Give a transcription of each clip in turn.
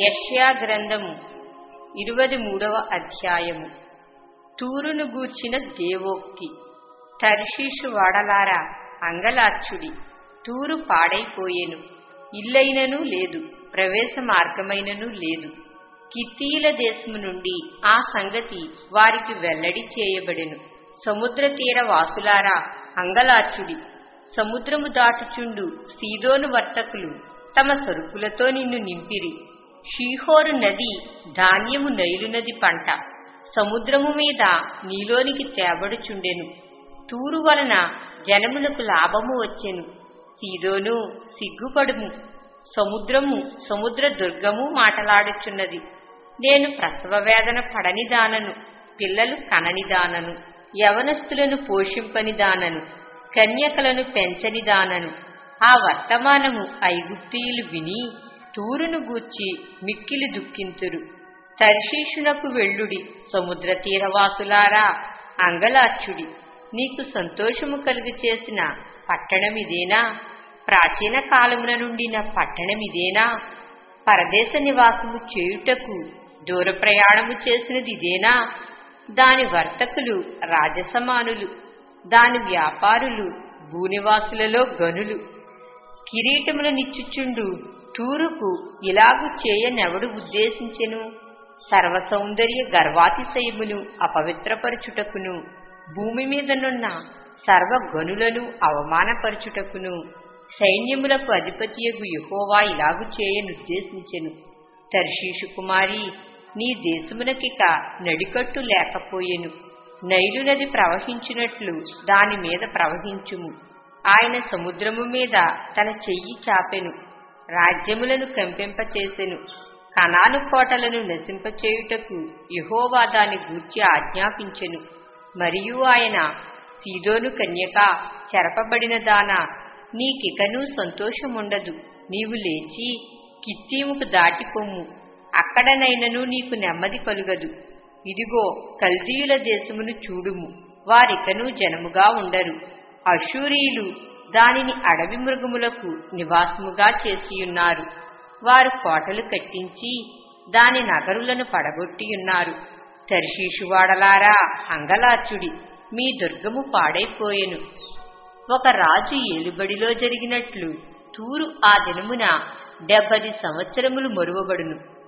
యష్యా గ్రంథము ఇరువది మూడవ అధ్యాయము. తూరును గూర్చిన దేవోక్తి. తర్షీషు వాడలారా అంగలార్చుడి తూరు పాడైపోయేను. ఇల్లైనను లేదు ప్రవేశ మార్గమైనను లేదు. కిత్తీల దేశము నుండి ఆ సంగతి వారికి వెల్లడి చేయబడెను. సముద్ర తీర వాసులారా అంగలార్చుడి సముద్రము దాటుచుండు సీదోను వర్తకులు తమ సరుకులతో నిన్ను నింపిరి. షీహోరు నది ధాన్యము నైలు నది పంట. సముద్రము మీద నీలోనికి తేబడుచుండెను. తూరు వలన జనములకు లాభము వచ్చెను. సీదోను సిగ్గుపడుము. సముద్రము సముద్ర దుర్గము మాటలాడుచున్నది. నేను ప్రసవ వేదన పడని దానను పిల్లలు కనని దానను యవనస్తులను పోషింపని దానను కన్యకలను పెంచనిదానను. ఆ వర్తమానము ఐగుప్తీయులు విని తూరును గూర్చి మిక్కిలి దుఃఖింతురు. తర్షీషునకు వెళ్ళుడి సముద్ర తీరవాసులారా అంగలార్చుడి నీకు సంతోషము కలుగు చేసిన పట్టణమిదేనా? ప్రాచీన కాలమున నుండిన పట్టణమిదేనా? పరదేశ నివాసము చేయుటకు దూర ప్రయాణము చేసినది ఇదేనా దాని వర్తకులు రాజసమానులు. దాని వ్యాపారులు భూనివాసులలో గనులు. కిరీటములు నిచ్చుచుండు తూరుకు ఇలాగు చేయనెవడు ఉద్దేశించెను? సర్వసౌందర్య గర్వాతిశయమును అపవిత్రపరచుటకును భూమి మీదనున్న సర్వగనులను అవమానపరచుటకును. సైన్యములకు అధిపతియగు యుహోవా ఇలాగు చేయనుద్దేశించెను. తర్షీషు కుమారి నీ దేశమునకిక నడికట్టు లేకపోయెను. నైలు నది ప్రవహించినట్లు దాని మీద ప్రవహించుము. ఆయన సముద్రము మీద తన చెయ్యి చాపెను రాజ్యములను కంపింపచేసెను. కణాను కోటలను నశింపచేయుటకు యహోవా దాని గూర్చి ఆజ్ఞాపించెను. మరియు ఆయన సీదోను కన్యక చెరపబడిన దానా నీకికనూ సంతోషముండదు. నీవు లేచి కిత్తీముకు దాటిపోమ్ము. అక్కడనైనను నీకు నెమ్మది కలుగదు. ఇదిగో కల్దీయుల దేశమును చూడుము. వారికనూ జనముగా ఉండరు. అశూరీయులు దానిని అడవి మృగములకు నివాసముగా చేసియున్నారు. వారు కోటలు కట్టించి దాని నగరులను పడగొట్టియున్నారు. తర్షీషువాడలారా అంగలార్చుడి మీ దుర్గము పాడైపోయెను. ఒక రాజు ఏలుబడిలో జరిగినట్లు తూరు ఆ దినమున డెబ్బది సంవత్సరములు మరువబడును.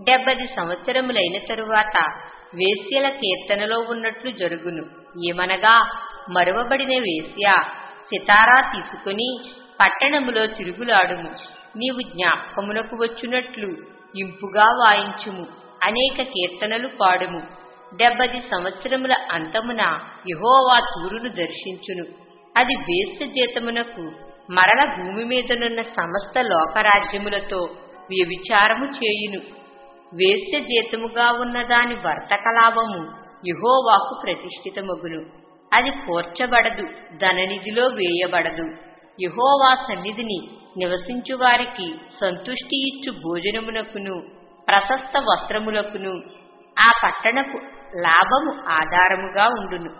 డెబ్బది సంవత్సరములైన తరువాత వేశ్యల కీర్తనలో ఉన్నట్లు జరుగును. ఏమనగా మరువబడిన వేశ్య సితారా తీసుకుని పట్టణములో తిరుగులాడుము. నీవు జ్ఞాపకమునకు వచ్చునట్లు ఇంపుగా వాయించుము. అనేక కీర్తనలు పాడుము. డెబ్బది సంవత్సరముల అంతమున యహోవా తూరును దర్శించును. అది వేశ్య జీతమునకు మరల భూమి మీదనున్న సమస్త లోకరాజ్యములతో వ్యభిచారము చేయును. వేశ్య జీతముగా ఉన్న దాని వర్తకలాభము యహోవాకు ప్రతిష్ఠితమగును. అది కోర్చబడదు ధననిధిలో వేయబడదు. యహోవా సన్నిధిని నివసించు వారికి సంతుష్టి ఇచ్చు భోజనమునకును ప్రశస్త వస్త్రములకును. ఆ పట్టణపు లాభము ఆధారముగా ఉండును.